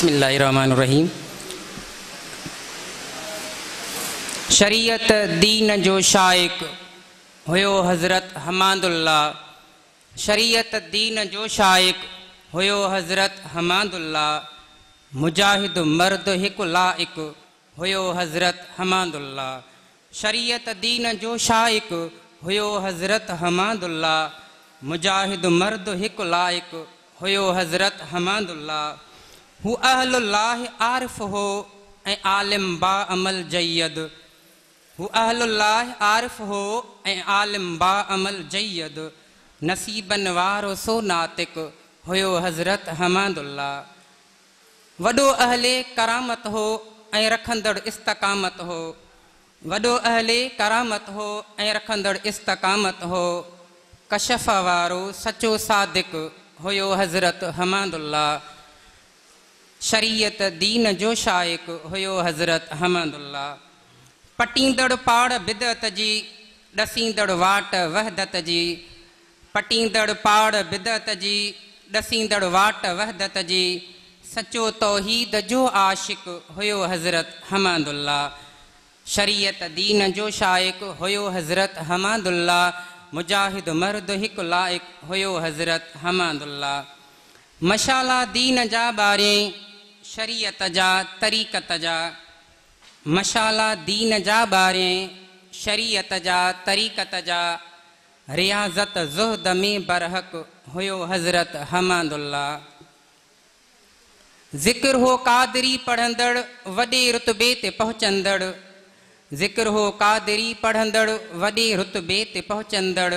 बिस्मिल्लाहिर्रहमानुर्रहीम शरीयत दीन जो हुयो हज़रत हमादुल्ला शरीयत दीन जो शाइक़ु हुयो हज़रत हमादुल्ला मुजाहिद मर्द मर्दु लाइक हुयो हज़रत हमादुल्ला शरीयत दीन जो शाइक़ु हुयो हज़रत हमादुल्ला मुजाहिद मर्द लाइक हुयो हज़रत हमादुल्ला हू अहल लाह आरिफ़ हो ऐं आलिम बा अमल जैय हू अहल लाह आरिफ़ हो ऐं आलिम बा अमल जैद नसीबनि वारो सो नातिक हुयो हज़रत हमादु वॾो अहल करामत हो ऐं रखंदड़ इस्तकामत हो वॾो अहिल करामत हो ऐं रखंदड़ इस्तकामत हो कशफ वारो सचो सादिक हुयो हज़रत हमादु शरीयत दीन जो शाइक़ु हुयो हज़रत हमदुल्ला पटींदड़ पाड़ बिदत जी ॾसींदड़ वाट वहदत जी पटींदड़ पाड़ बिदत जी ॾसींदड़ वाट वहदत जी सचो तौहीद जो आशिक हुयो हज़रत हमदुल्ला शरीयत दीन जो शाइक़ु हुयो हज़रत हमदुल्ला मुजाहिद मर्द मर्दु हिकु लायक़ु हुयो हज़रत हमदुल्ला मशाला दीन जा ॿारहीं शरीयत जा तरीक़त जा मशाला दीन जा बारे शरीयत जा तरीक़त जा रियाज़त ज़ुहद में बरहक हुयो हज़रत ज़िक्रु ज़िक्र हो कादरी पढ़ंदड़ वॾे रुतबे ते पहुचंदड़ ज़िक्र हो कादरी पढ़ंदड़ वॾे रुतबे ते पहुचंदड़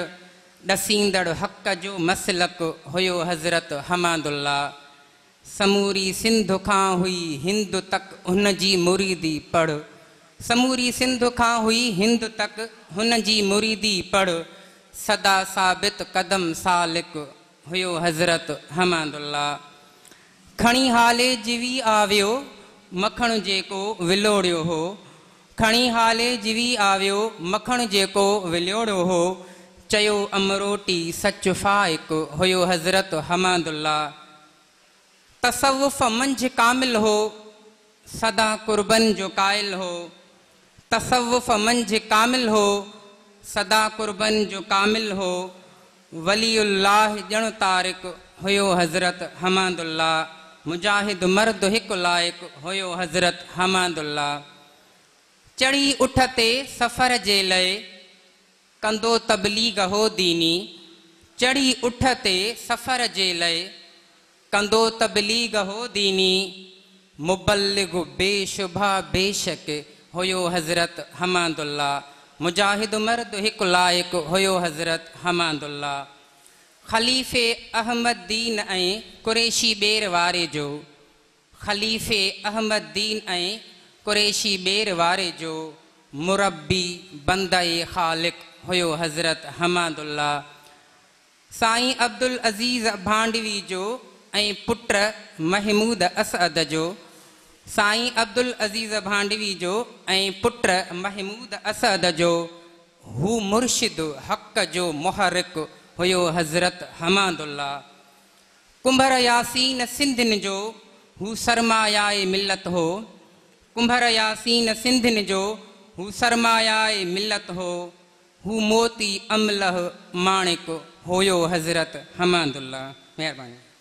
ॾसींदड़ु हक़ जो मसलक हुयो हज़रत हमादु समूरी सिंध खां हुई हिंद तक हुन जी मुरीदी पढ़ समूरी सिंध खां हुई हिंद तक हुन जी मुरीदी पढ़ सदा साबित कदम सालिक हुयो हज़रत हमदुल्ला खणी हाले जीवी आवियो मखण जेको विलोड़ियो हो खणी हाले जीवी आव मखण जेको विलोड़ियो हो चयो अमरोटी सच फाइक हुयो हज़रत हमदुल्ला तसव्वुफ मंज कामिल हो सदा कुर्बन जो कायल हो तसव्वुफ मंज कामिल हो सदा कुर्बन जो कामिल हो वलीउल्लाह ॼण तारिक हुयो हज़रत हमादुल्ला मुजाहिद मर्द हिकु लाइक़ु हुयो हज़रत हमादुल्ला चढ़ी उठ ते सफ़र जे लाइ कंदो तबलीग हो दीनी चढ़ी उठ ते सफ़र जे लाइ कंदो तबलीग हो दीनी मुबलिग बेशुभा बेशक हुयो हज़रत हमादुल्ला मुजाहिद मर्द हिकु लाइक़ु हुयो हज़रत हमादुल्ला ख़लीफ़े अहमद दीन ऐं क़ुरेशी ॿेर वारे जो ख़लीफ़े अहमद दीन ऐं क़ुरेशी ॿेर वारे जो मुरबी बंदे ख़ालिकु हुयो हज़रत हमादुल्ला साईं अब्दुल अज़ीज़ भांडवी जो पुट महमूद असद जो साई अब्दुल अज़ीज़ भांडवी जो पुट महमूद असद जो हु मुर्शिद हक़ जो मुहरक हुयो हज़रत हमादुल्ला कुंभर यासीन सिंधिन जो हु सरमायाए मिलत हो कुंभर यासीन सिंधिन जो हु सरमायाए मिलत हो हु मोती अमलह माणिक हुयो हज़रत हमादुल्ला मेहरबानी